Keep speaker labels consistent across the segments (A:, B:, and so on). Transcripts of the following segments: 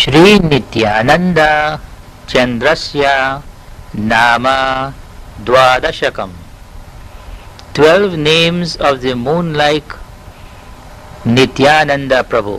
A: श्रीनित्यानन्दचन्द्रस्य नाम द्वादशकम्. Twelve names of the moon like नित्यानन्दप्रभो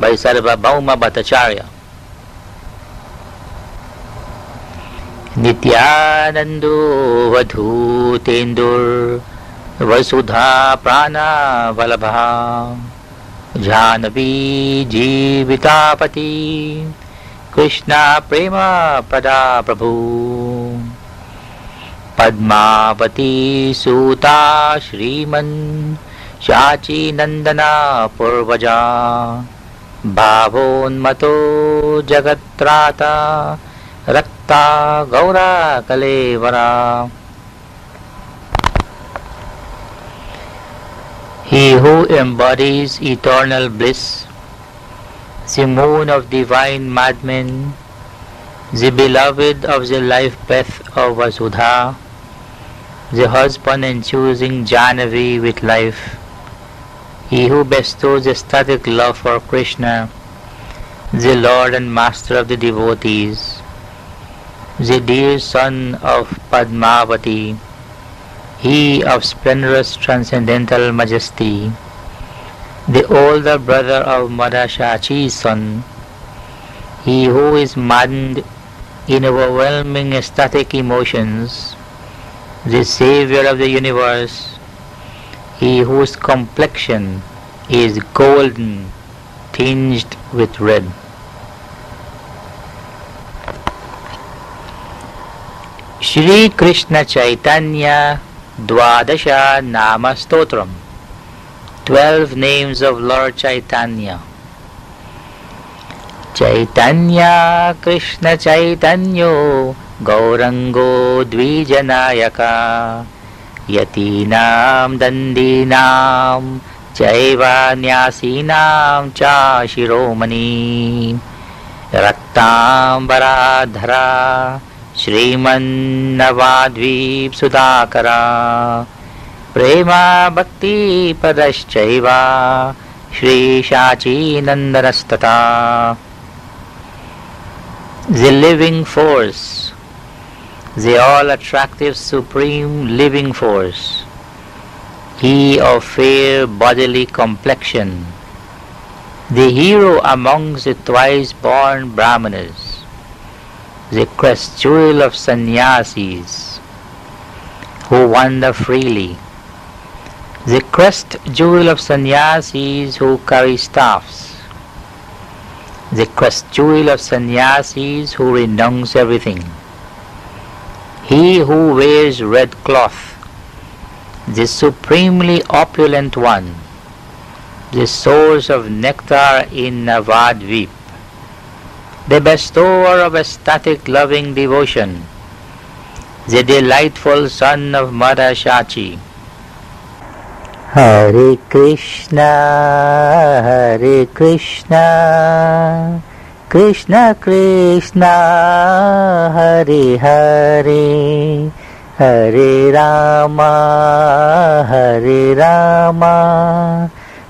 A: वैसर्वभौमवतचाय नित्यानन्दो वधूतेन्दुर्वसुधाप्राणावल्भा जानवी जीवितापति। कृष्णा प्रेमा पदा प्रभु। पद्मावती सूता श्रीमन् शाची नन्दना पूर्वजा। भावोन्मतो जगत्राता रक्ता Gaura कलेवरा He who embodies eternal bliss, the moon of divine madmen, the beloved of the life breath of Vasudha, the husband enthusing Jahnavi with life, he who bestows ecstatic love for Krishna, the Lord and Master of the devotees, the dear son of Padmavati, he of splendorous transcendental majesty, the older brother of Mother Shachi's son, he who is maddened in overwhelming ecstatic emotions, the savior of the universe, he whose complexion is golden tinged with red. Shri Krishna Chaitanya Nama Stotram. Twelve names of Lord Chaitanya. Chaitanya Krishna Chaitanyo Gaurango Dvijanayaka. Yatinam Dandinam Chaiva Nyasinam Cha Shiromani श्रीमन्नवाद्वीप सुधाकरा प्रेमा भक्ति पदश्चैव श्रीशाचीनन्दनस्तथा The living force, the all attractive supreme living force, he of fair bodily complexion, the hero amongst the twice born Brahmanas, the crest jewel of sannyasis who wander freely, the crest jewel of sannyasis who carry staffs, the crest jewel of sannyasis who renounce everything, he who wears red cloth, the supremely opulent one, the source of nectar in Navadvip, the bestower of ecstatic loving devotion, the delightful son of Mother Shachi. Hare Krishna, Hare Krishna, Krishna Krishna, Hare Hare, Hare Rama, Hare Rama,